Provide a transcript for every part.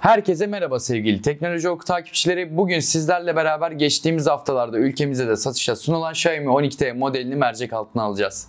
Herkese merhaba sevgili Teknoloji Oku takipçileri. Bugün sizlerle beraber geçtiğimiz haftalarda ülkemizde de satışa sunulan Xiaomi 12T modelini mercek altına alacağız.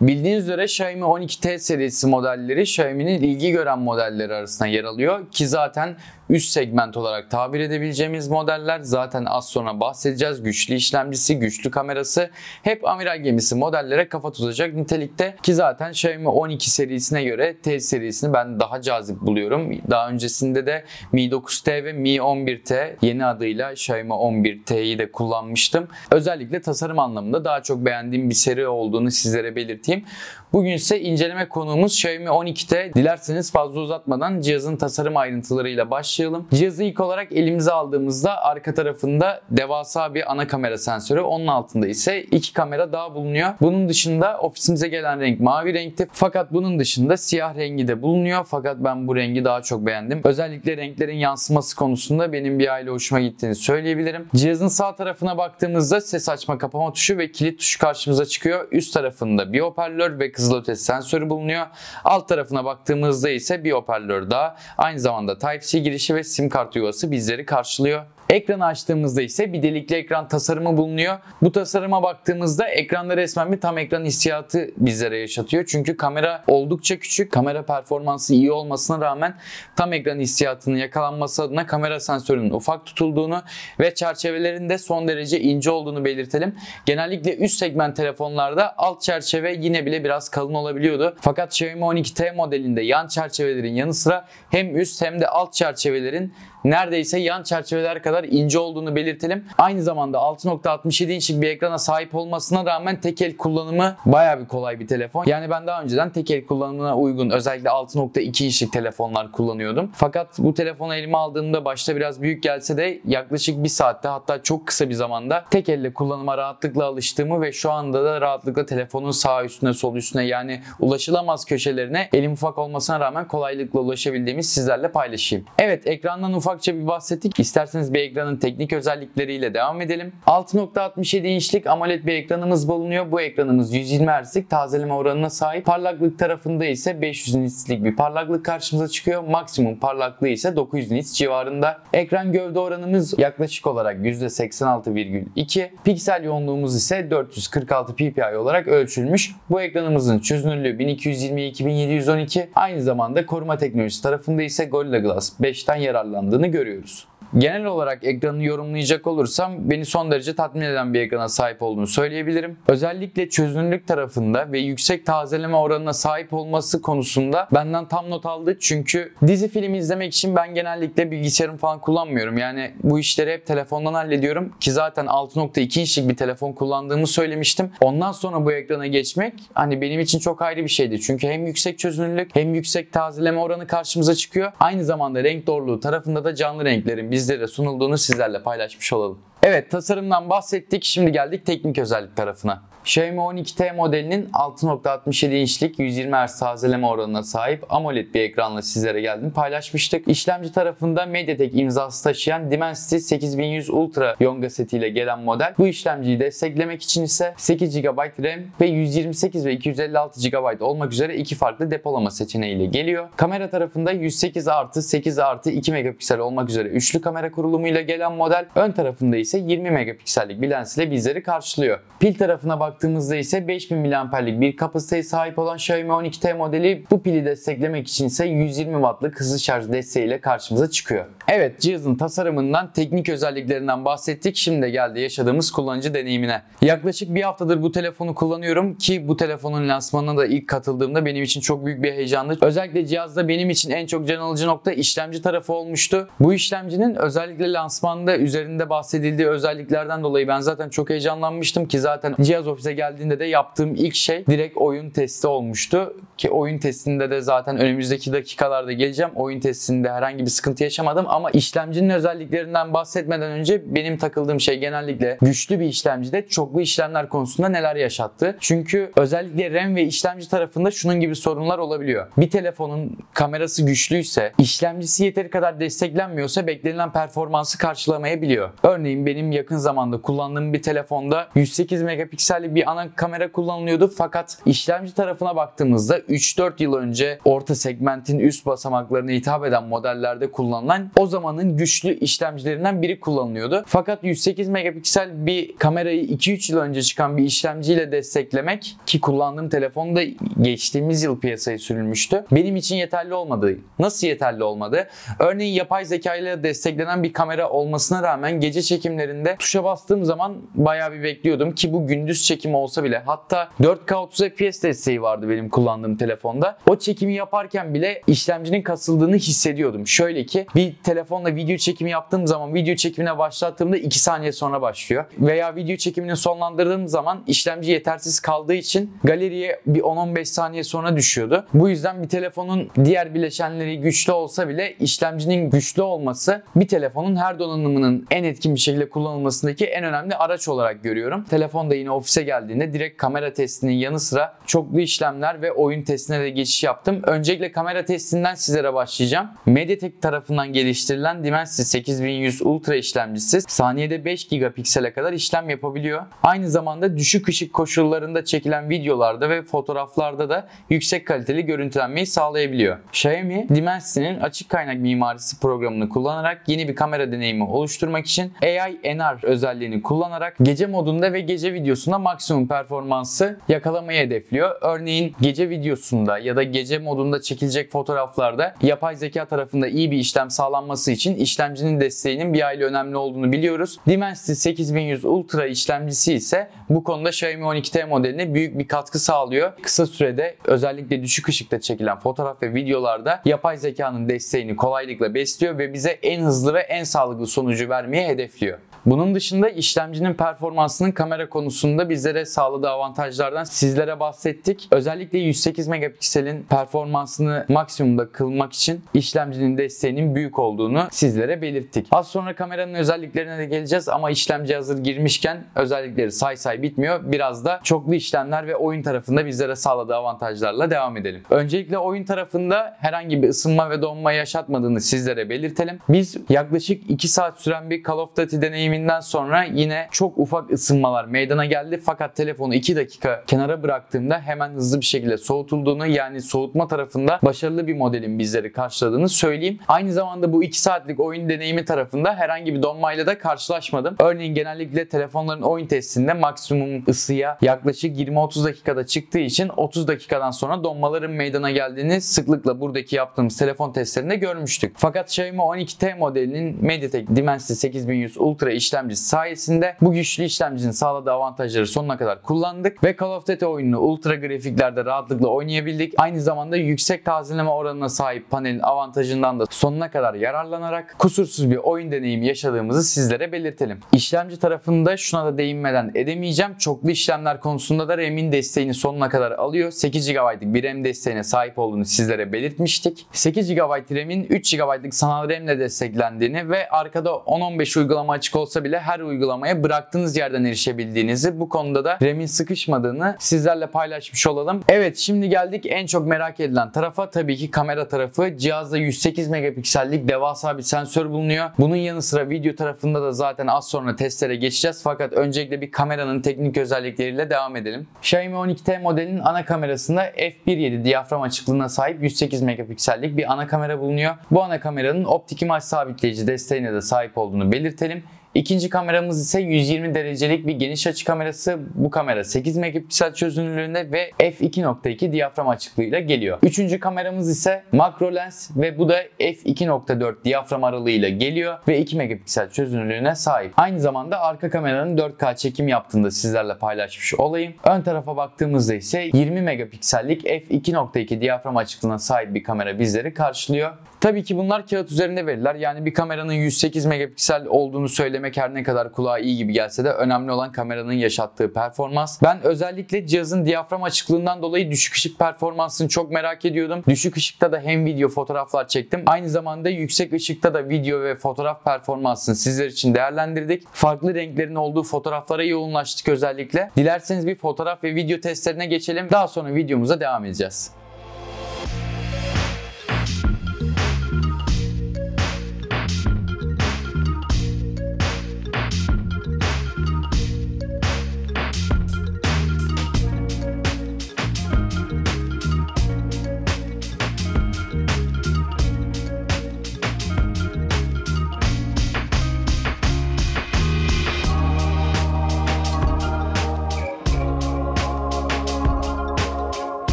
Bildiğiniz üzere Xiaomi 12T serisi modelleri Xiaomi'nin ilgi gören modelleri arasında yer alıyor ki zaten üst segment olarak tabir edebileceğimiz modeller zaten az sonra bahsedeceğiz. Güçlü işlemcisi, güçlü kamerası hep amiral gemisi modellere kafa tutacak nitelikte ki zaten Xiaomi 12 serisine göre T serisini ben daha cazip buluyorum. Daha öncesinde de Mi 9T ve Mi 11T yeni adıyla Xiaomi 11T'yi de kullanmıştım. Özellikle tasarım anlamında daha çok beğendiğim bir seri olduğunu sizlere belirteyim. Bugün ise inceleme konuğumuz Xiaomi 12T. Dilerseniz fazla uzatmadan cihazın tasarım ayrıntılarıyla başlayalım. Cihazı ilk olarak elimize aldığımızda arka tarafında devasa bir ana kamera sensörü. Onun altında ise iki kamera daha bulunuyor. Bunun dışında ofisimize gelen renk mavi renkti. Fakat bunun dışında siyah rengi de bulunuyor. Fakat ben bu rengi daha çok beğendim. Özellikle renklerin yansıması konusunda benim bir aile hoşuma gittiğini söyleyebilirim. Cihazın sağ tarafına baktığımızda ses açma kapama tuşu ve kilit tuşu karşımıza çıkıyor. Üst tarafında bir hoparlör ve kızılötesi sensörü bulunuyor. Alt tarafına baktığımızda ise bir hoparlör daha. Aynı zamanda Type-C girişi ve sim kart yuvası bizleri karşılıyor. Ekranı açtığımızda ise bir delikli ekran tasarımı bulunuyor. Bu tasarıma baktığımızda ekranda resmen bir tam ekran hissiyatı bizlere yaşatıyor. Çünkü kamera oldukça küçük. Kamera performansı iyi olmasına rağmen tam ekran hissiyatının yakalanması adına kamera sensörünün ufak tutulduğunu ve çerçevelerin de son derece ince olduğunu belirtelim. Genellikle üst segment telefonlarda alt çerçeve yine bile biraz kalın olabiliyordu. Fakat Xiaomi 12T modelinde yan çerçevelerin yanı sıra hem üst hem de alt çerçevelerin neredeyse yan çerçeveler kadar ince olduğunu belirtelim. Aynı zamanda 6.67 inçlik bir ekrana sahip olmasına rağmen tek el kullanımı baya bir kolay bir telefon. Yani ben daha önceden tek el kullanımına uygun özellikle 6.2 inçlik telefonlar kullanıyordum. Fakat bu telefonu elime aldığımda başta biraz büyük gelse de yaklaşık bir saatte hatta çok kısa bir zamanda tek elle kullanıma rahatlıkla alıştığımı ve şu anda da rahatlıkla telefonun sağ üstüne sol üstüne yani ulaşılamaz köşelerine elim ufak olmasına rağmen kolaylıkla ulaşabildiğimi sizlerle paylaşayım. Evet ekrandan ufakça bir bahsettik. İsterseniz bir ekranın teknik özellikleriyle devam edelim. 6.67 inçlik AMOLED bir ekranımız bulunuyor. Bu ekranımız 120 Hz'lik tazeleme oranına sahip. Parlaklık tarafında ise 500 nitslik bir parlaklık karşımıza çıkıyor. Maksimum parlaklığı ise 900 nits civarında. Ekran gövde oranımız yaklaşık olarak %86,2. Piksel yoğunluğumuz ise 446 ppi olarak ölçülmüş. Bu ekranımızın çözünürlüğü 1220x2712. Aynı zamanda koruma teknolojisi tarafında ise Gorilla Glass 5'ten yararlandığını görüyoruz. Genel olarak ekranı yorumlayacak olursam beni son derece tatmin eden bir ekrana sahip olduğunu söyleyebilirim. Özellikle çözünürlük tarafında ve yüksek tazeleme oranına sahip olması konusunda benden tam not aldı. Çünkü dizi film izlemek için ben genellikle bilgisayarım falan kullanmıyorum. Yani bu işleri hep telefondan hallediyorum ki zaten 6.2 inçlik bir telefon kullandığımı söylemiştim. Ondan sonra bu ekrana geçmek hani benim için çok ayrı bir şeydi. Çünkü hem yüksek çözünürlük hem yüksek tazeleme oranı karşımıza çıkıyor. Aynı zamanda renk doğruluğu tarafında da canlı renklerin bizlere sunulduğunu sizlerle paylaşmış olalım. Evet tasarımdan bahsettik. Şimdi geldik teknik özellik tarafına. Xiaomi 12T modelinin 6.67 inçlik 120 Hz tazeleme oranına sahip AMOLED bir ekranla sizlere geldim paylaşmıştık. İşlemci tarafında MediaTek imzası taşıyan Dimensity 8100 Ultra Yonga setiyle gelen model. Bu işlemciyi desteklemek için ise 8 GB RAM ve 128 ve 256 GB olmak üzere iki farklı depolama seçeneğiyle geliyor. Kamera tarafında 108 artı 8 artı 2 megapiksel olmak üzere üçlü kamera kurulumuyla gelen model. Ön tarafında ise 20 megapiksellik bir lens ile bizleri karşılıyor. Pil tarafına baktığımızda ise 5000 mAh'lik bir kapasiteye sahip olan Xiaomi 12T modeli bu pili desteklemek için ise 120 Watt'lık hızlı şarj desteğiyle karşımıza çıkıyor. Evet cihazın tasarımından, teknik özelliklerinden bahsettik. Şimdi de geldi yaşadığımız kullanıcı deneyimine. Yaklaşık bir haftadır bu telefonu kullanıyorum ki bu telefonun lansmanına da ilk katıldığımda benim için çok büyük bir heyecandı. Özellikle cihazda benim için en çok can alıcı nokta işlemci tarafı olmuştu. Bu işlemcinin özellikle lansmanda üzerinde bahsedildiği özelliklerden dolayı ben zaten çok heyecanlanmıştım ki zaten cihaz ofise geldiğinde de yaptığım ilk şey direkt oyun testi olmuştu. Ki oyun testinde de zaten önümüzdeki dakikalarda geleceğim. Oyun testinde herhangi bir sıkıntı yaşamadım ama işlemcinin özelliklerinden bahsetmeden önce benim takıldığım şey genellikle güçlü bir işlemcide çoklu işlemler konusunda neler yaşattı. Çünkü özellikle RAM ve işlemci tarafında şunun gibi sorunlar olabiliyor. Bir telefonun kamerası güçlüyse, işlemcisi yeteri kadar desteklenmiyorsa beklenilen performansı karşılamayabiliyor. Örneğin benim yakın zamanda kullandığım bir telefonda 108 megapiksellik bir ana kamera kullanılıyordu fakat işlemci tarafına baktığımızda 3-4 yıl önce orta segmentin üst basamaklarına hitap eden modellerde kullanılan o zamanın güçlü işlemcilerinden biri kullanılıyordu. Fakat 108 megapiksel bir kamerayı 2-3 yıl önce çıkan bir işlemciyle desteklemek ki kullandığım telefonda geçtiğimiz yıl piyasaya sürülmüştü. Benim için yeterli olmadı. Nasıl yeterli olmadı? Örneğin yapay zeka ile desteklenen bir kamera olmasına rağmen gece çekimlerinde tuşa bastığım zaman bayağı bir bekliyordum ki bu gündüz çekimi olsa bile hatta 4K 30 FPS desteği vardı benim kullandığım telefonda. O çekimi yaparken bile işlemcinin kasıldığını hissediyordum. Şöyle ki bir telefonla video çekimi yaptığım zaman video çekimine başlattığımda 2 saniye sonra başlıyor. Veya video çekimini sonlandırdığım zaman işlemci yetersiz kaldığı için galeriye bir 10-15 saniye sonra düşüyordu. Bu yüzden bir telefonun diğer bileşenleri güçlü olsa bile işlemcinin güçlü olması bir telefonun her donanımının en etkin bir şekilde kullanılmasındaki en önemli araç olarak görüyorum. Telefonda yine ofise geldiğinde direkt kamera testinin yanı sıra çoklu işlemler ve oyun testine de geçiş yaptım. Öncelikle kamera testinden sizlere başlayacağım. Mediatek tarafından geliştirilen Dimensity 8100 Ultra işlemcisi saniyede 5 gigapiksele kadar işlem yapabiliyor. Aynı zamanda düşük ışık koşullarında çekilen videolarda ve fotoğraflarda da yüksek kaliteli görüntülenmeyi sağlayabiliyor. Xiaomi, Dimensity'nin açık kaynak mimarisi programını kullanarak yeni bir kamera deneyimi oluşturmak için AI NR özelliğini kullanarak gece modunda ve gece videosunda maksimum performansı yakalamayı hedefliyor. Örneğin gece videosunda ya da gece modunda çekilecek fotoğraflarda yapay zeka tarafında iyi bir işlem sağlanması için işlemcinin desteğinin bir aile önemli olduğunu biliyoruz. Dimensity 8100 Ultra işlemcisi ise bu konuda Xiaomi 12T modeline büyük bir katkı sağlıyor. Kısa sürede özellikle düşük ışıkta çekilen fotoğraf ve videolarda yapay zekanın desteğini kolaylıkla besliyor ve bize en hızlı ve en sağlıklı sonucu vermeye hedefliyor. Bunun dışında işlemcinin performansının kamera konusunda bizlere sağladığı avantajlardan sizlere bahsettik. Özellikle 108 megapikselin performansını maksimumda kılmak için işlemcinin desteğinin büyük olduğunu sizlere belirttik. Az sonra kameranın özelliklerine de geleceğiz ama işlemci hazır girmişken özellikleri say say bitmiyor. Biraz da çoklu işlemler ve oyun tarafında bizlere sağladığı avantajlarla devam edelim. Öncelikle oyun tarafında herhangi bir ısınma ve donma yaşatmadığını sizlere belirtelim. Biz yaklaşık 2 saat süren bir Call of Duty deneyiminden sonra yine çok ufak ısınmalar meydana geldi fakat telefonu 2 dakika kenara bıraktığımda hemen hızlı bir şekilde soğutulduğunu yani soğutma tarafında başarılı bir modelin bizleri karşıladığını söyleyeyim. Aynı zamanda bu 2 saatlik oyun deneyimi tarafında herhangi bir donmayla da karşılaşmadım. Örneğin genellikle telefonların oyun testinde maksimum ısıya yaklaşık 20-30 dakikada çıktığı için 30 dakikadan sonra donmaların meydana geldiğini sıklıkla buradaki yaptığımız telefon testlerinde görmüştük. Fakat Xiaomi 12T modelinin MediaTek Dimensity 8100 Ultra işlemcisi sayesinde bu güçlü işlemcinin sağladığı avantajları sonuna kadar kullandık ve Call of Duty oyununu ultra grafiklerde rahatlıkla oynayabildik. Aynı zamanda yüksek tazeleme oranına sahip panelin avantajından da sonuna kadar yararlanarak kusursuz bir oyun deneyimi yaşadığımızı sizlere belirtelim. İşlemci tarafında şuna da değinmeden edemeyeceğim. Çoklu işlemler konusunda da RAM'in desteğini sonuna kadar alıyor. 8 GB'lık bir RAM desteğine sahip olduğunu sizlere belirtmiştik. 8 GB RAM'in 3 GB'lık sanal RAM ile desteklendiğini ve arkada 10-15 uygulama açık olsa bile her uygulamaya bıraktığınız yerden erişebildiğinizi bu konuda da RAM'in sıkışmadığını sizlerle paylaşmış olalım. Evet şimdi geldik en çok merak edilen tarafa tabii ki kamera tarafı. Cihazda 108 megapiksellik devasa bir sensör bulunuyor. Bunun yanı sıra video tarafında da zaten az sonra testlere geçeceğiz. Fakat öncelikle bir kameranın teknik özellikleriyle devam edelim. Xiaomi 12T modelinin ana kamerasında f1.7 diyafram açıklığına sahip 108 megapiksellik bir ana kamera bulunuyor. Bu ana kameranın optik imaj sabitleyici desteğine de sahip olduğunu belirtelim. İkinci kameramız ise 120 derecelik bir geniş açı kamerası. Bu kamera 8 megapiksel çözünürlüğünde ve f2.2 diyafram açıklığıyla geliyor. Üçüncü kameramız ise makro lens ve bu da f2.4 diyafram aralığıyla geliyor ve 2 megapiksel çözünürlüğüne sahip. Aynı zamanda arka kameranın 4K çekim yaptığında sizlerle paylaşmış olayım. Ön tarafa baktığımızda ise 20 megapiksellik f2.2 diyafram açıklığına sahip bir kamera bizleri karşılıyor. Tabii ki bunlar kağıt üzerinde veriler. Yani bir kameranın 108 megapiksel olduğunu söylemek her ne kadar kulağa iyi gibi gelse de önemli olan kameranın yaşattığı performans. Ben özellikle cihazın diyafram açıklığından dolayı düşük ışık performansını çok merak ediyordum. Düşük ışıkta da hem video fotoğraflar çektim. Aynı zamanda yüksek ışıkta da video ve fotoğraf performansını sizler için değerlendirdik. Farklı renklerin olduğu fotoğraflara yoğunlaştık özellikle. Dilerseniz bir fotoğraf ve video testlerine geçelim. Daha sonra videomuza devam edeceğiz.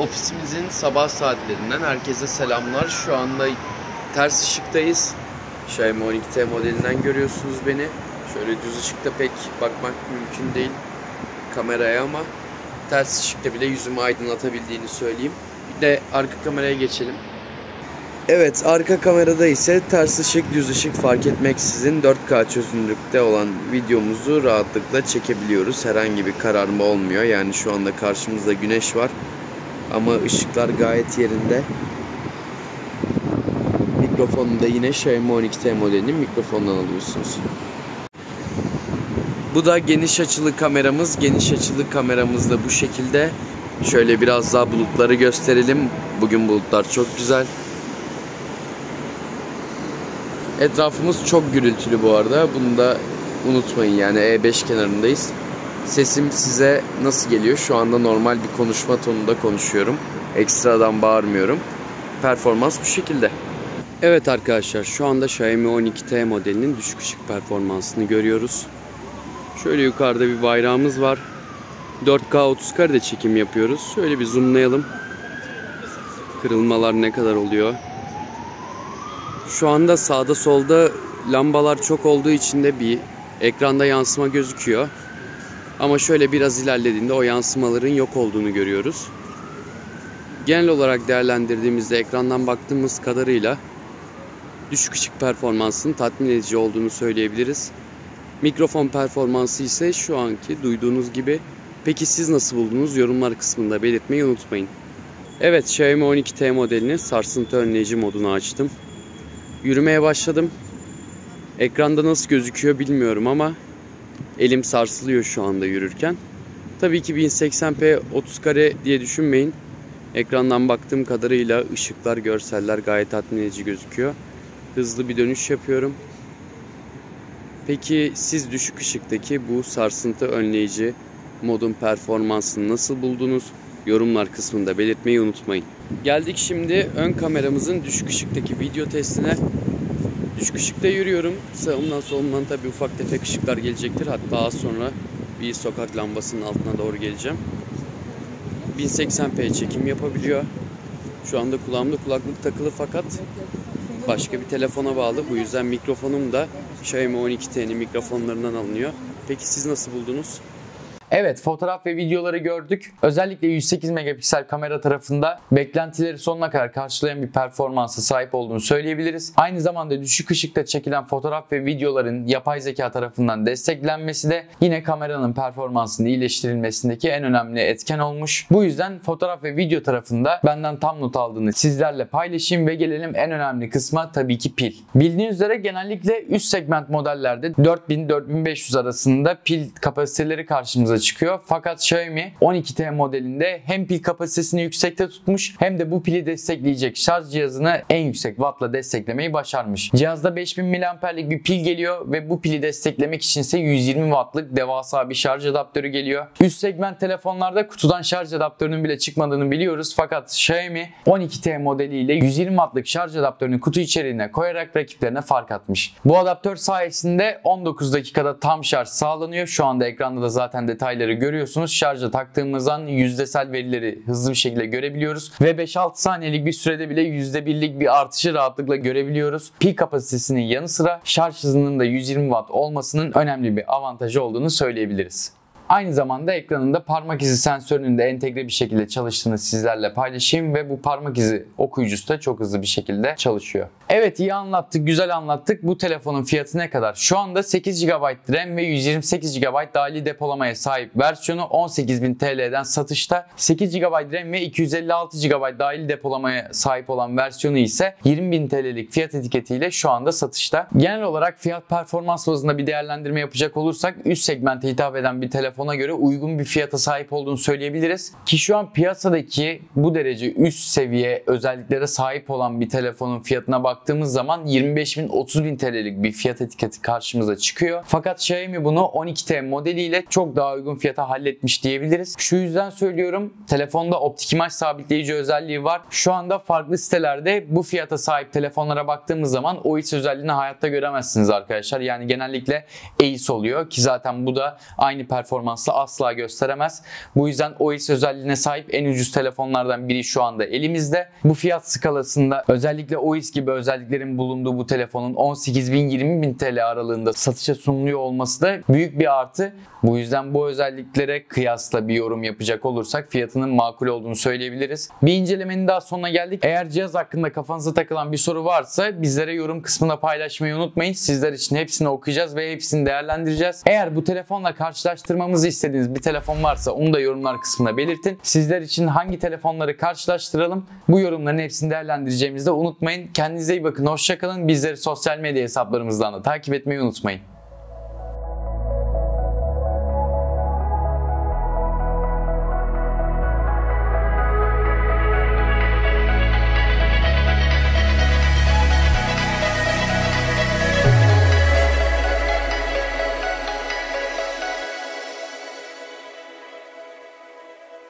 Ofisimizin sabah saatlerinden herkese selamlar. Şu anda ters ışıktayız. Xiaomi 12T modelinden görüyorsunuz beni. Şöyle düz ışıkta pek bakmak mümkün değil kameraya ama ters ışıkta bile yüzümü aydınlatabildiğini söyleyeyim. Bir de arka kameraya geçelim. Evet arka kamerada ise ters ışık düz ışık fark etmeksizin 4K çözünürlükte olan videomuzu rahatlıkla çekebiliyoruz. Herhangi bir kararma olmuyor. Yani şu anda karşımızda güneş var. Ama ışıklar gayet yerinde. Mikrofonu da yine Xiaomi 12T modelinin mikrofonundan alıyorsunuz. Bu da geniş açılı kameramız. Geniş açılı kameramız da bu şekilde. Şöyle biraz daha bulutları gösterelim. Bugün bulutlar çok güzel. Etrafımız çok gürültülü bu arada. Bunu da unutmayın yani E5 kenarındayız. Sesim size nasıl geliyor? Şu anda normal bir konuşma tonunda konuşuyorum. Ekstradan bağırmıyorum. Performans bu şekilde. Evet arkadaşlar şu anda Xiaomi 12T modelinin düşük ışık performansını görüyoruz. Şöyle yukarıda bir bayrağımız var. 4K 30 karede çekim yapıyoruz. Şöyle bir zoomlayalım. Kırılmalar ne kadar oluyor? Şu anda sağda solda lambalar çok olduğu için de bir ekranda yansıma gözüküyor. Ama şöyle biraz ilerlediğinde o yansımaların yok olduğunu görüyoruz. Genel olarak değerlendirdiğimizde ekrandan baktığımız kadarıyla düşük ışık performansının tatmin edici olduğunu söyleyebiliriz. Mikrofon performansı ise şu anki duyduğunuz gibi. Peki siz nasıl buldunuz? Yorumlar kısmında belirtmeyi unutmayın. Evet Xiaomi 12T modelinin sarsıntı önleyici modunu açtım. Yürümeye başladım. Ekranda nasıl gözüküyor bilmiyorum ama elim sarsılıyor şu anda yürürken. Tabii ki 1080p 30 kare diye düşünmeyin. Ekrandan baktığım kadarıyla ışıklar, görseller gayet tatmin edici gözüküyor. Hızlı bir dönüş yapıyorum. Peki siz düşük ışıktaki bu sarsıntı önleyici modun performansını nasıl buldunuz? Yorumlar kısmında belirtmeyi unutmayın. Geldik şimdi ön kameramızın düşük ışıktaki video testine. Düşük ışıkta yürüyorum. Sağımdan solumdan tabi ufak tefek ışıklar gelecektir. Hatta az sonra bir sokak lambasının altına doğru geleceğim. 1080p çekim yapabiliyor. Şu anda kulağımda kulaklık takılı fakat başka bir telefona bağlı. Bu yüzden mikrofonum da Xiaomi 12T'nin mikrofonlarından alınıyor. Peki siz nasıl buldunuz? Evet fotoğraf ve videoları gördük. Özellikle 108 megapiksel kamera tarafında beklentileri sonuna kadar karşılayan bir performansa sahip olduğunu söyleyebiliriz. Aynı zamanda düşük ışıkta çekilen fotoğraf ve videoların yapay zeka tarafından desteklenmesi de yine kameranın performansının iyileştirilmesindeki en önemli etken olmuş. Bu yüzden fotoğraf ve video tarafında benden tam not aldığını sizlerle paylaşayım ve gelelim en önemli kısma tabii ki pil. Bildiğiniz üzere genellikle üst segment modellerde 4000-4500 arasında pil kapasiteleri karşımıza çıkıyor. Fakat Xiaomi 12T modelinde hem pil kapasitesini yüksekte tutmuş hem de bu pili destekleyecek şarj cihazını en yüksek wattla desteklemeyi başarmış. Cihazda 5000 mAh'lik bir pil geliyor ve bu pili desteklemek için ise 120 wattlık devasa bir şarj adaptörü geliyor. Üst segment telefonlarda kutudan şarj adaptörünün bile çıkmadığını biliyoruz fakat Xiaomi 12T modeliyle 120 wattlık şarj adaptörünü kutu içeriğine koyarak rakiplerine fark atmış. Bu adaptör sayesinde 19 dakikada tam şarj sağlanıyor. Şu anda ekranda da zaten detayları görüyorsunuz. Şarja taktığımızdan yüzdesel verileri hızlı bir şekilde görebiliyoruz ve 5-6 saniyelik bir sürede bile %1'lik bir artışı rahatlıkla görebiliyoruz. Pil kapasitesinin yanı sıra şarj hızının da 120 watt olmasının önemli bir avantajı olduğunu söyleyebiliriz. Aynı zamanda ekranında parmak izi sensörünün de entegre bir şekilde çalıştığını sizlerle paylaşayım ve bu parmak izi okuyucusu da çok hızlı bir şekilde çalışıyor. Evet iyi anlattık, güzel anlattık. Bu telefonun fiyatı ne kadar? Şu anda 8 GB RAM ve 128 GB dahili depolamaya sahip versiyonu 18.000 TL'den satışta. 8 GB RAM ve 256 GB dahili depolamaya sahip olan versiyonu ise 20.000 TL'lik fiyat etiketiyle şu anda satışta. Genel olarak fiyat performans bazında bir değerlendirme yapacak olursak üst segmente hitap eden bir telefon telefona göre uygun bir fiyata sahip olduğunu söyleyebiliriz. Ki şu an piyasadaki bu derece üst seviye özelliklere sahip olan bir telefonun fiyatına baktığımız zaman 25 bin 30 bin TL'lik bir fiyat etiketi karşımıza çıkıyor. Fakat Xiaomi bunu 12T modeliyle çok daha uygun fiyata halletmiş diyebiliriz. Şu yüzden söylüyorum telefonda optik imaj sabitleyici özelliği var. Şu anda farklı sitelerde bu fiyata sahip telefonlara baktığımız zaman OIS özelliğini hayatta göremezsiniz arkadaşlar. Yani genellikle AIS oluyor ki zaten bu da aynı performans performansla asla gösteremez. Bu yüzden OIS özelliğine sahip en ucuz telefonlardan biri şu anda elimizde. Bu fiyat skalasında özellikle OIS gibi özelliklerin bulunduğu bu telefonun 18.000-20.000 TL aralığında satışa sunuluyor olması da büyük bir artı. Bu yüzden bu özelliklere kıyasla bir yorum yapacak olursak fiyatının makul olduğunu söyleyebiliriz. Bir incelemenin daha sonuna geldik. Eğer cihaz hakkında kafanıza takılan bir soru varsa bizlere yorum kısmına paylaşmayı unutmayın. Sizler için hepsini okuyacağız ve hepsini değerlendireceğiz. Eğer bu telefonla karşılaştırmamız almamızı istediğiniz bir telefon varsa onu da yorumlar kısmına belirtin. Sizler için hangi telefonları karşılaştıralım bu yorumların hepsini değerlendireceğimizi de unutmayın. Kendinize iyi bakın, hoşçakalın. Bizleri sosyal medya hesaplarımızdan da takip etmeyi unutmayın.